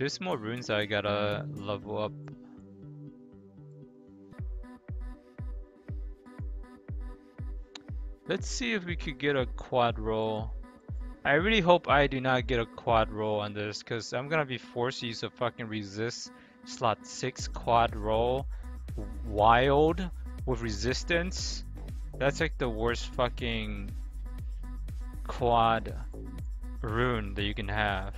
There's more runes I gotta level up. Let's see if we could get a quad roll. I really hope I do not get a quad roll on this because I'm gonna be forced to use a fucking resist slot 6 quad roll Will with resistance. That's like the worst fucking quad rune that you can have.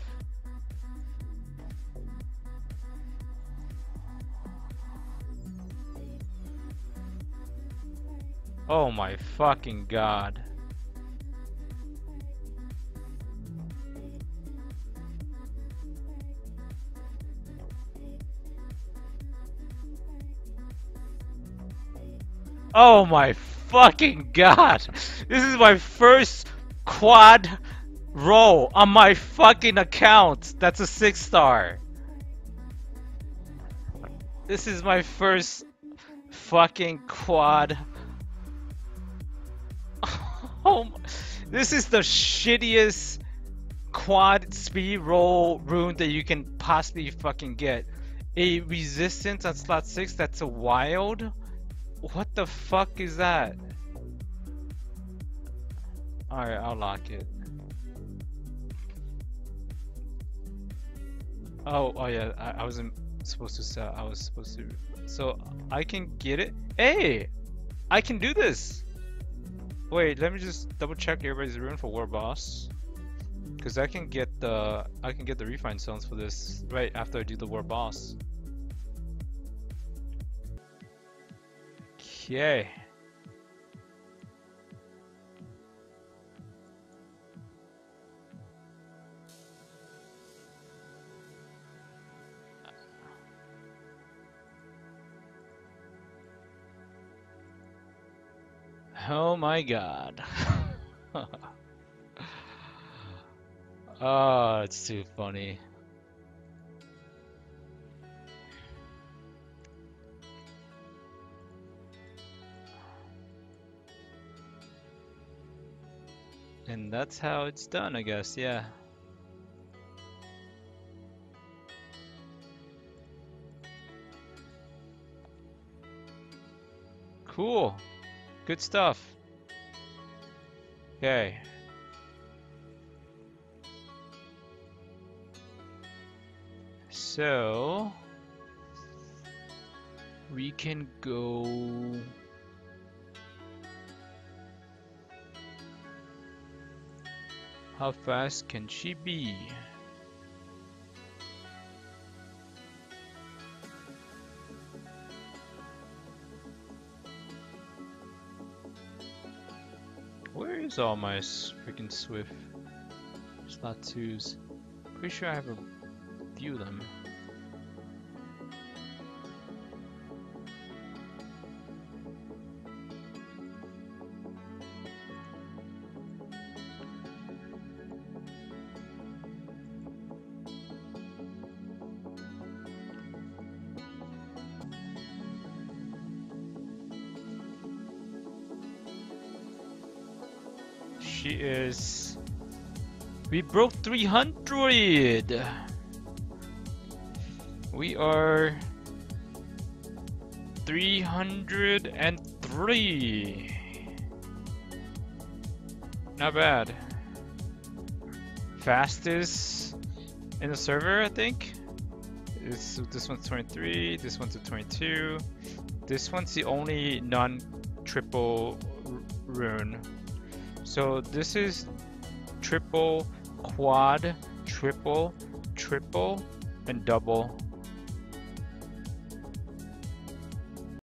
Oh my fucking god. Oh my fucking god! This is my first quad roll on my fucking account. That's a six star. This is my first fucking quad. Oh, this is the shittiest quad speed roll rune that you can possibly fucking get. A resistance on slot six. That's a Will. What the fuck is that? Alright, I'll lock it. Oh, oh yeah, I, I wasn't supposed to sell. I was supposed to. So I can get it. Hey, I can do this. Wait, let me just double check everybody's rune for war boss. Cause I can get the I can get the refine stones for this right after I do the war boss. Okay. Oh my god. oh, it's too funny. And that's how it's done, I guess, yeah. Cool. Good stuff. Okay. So we can go How fast can she be? Is all my freaking Swift slot 2s? Pretty sure I have a few of them. She is... We broke 300! We are... 303! Not bad. Fastest in the server, I think. This, this one's 23, this one's a 22. This one's the only non-triple rune. So this is triple, quad, triple, triple, and double.